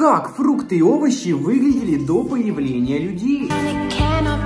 как фрукты и овощи выглядели до появления людей. Honey, you know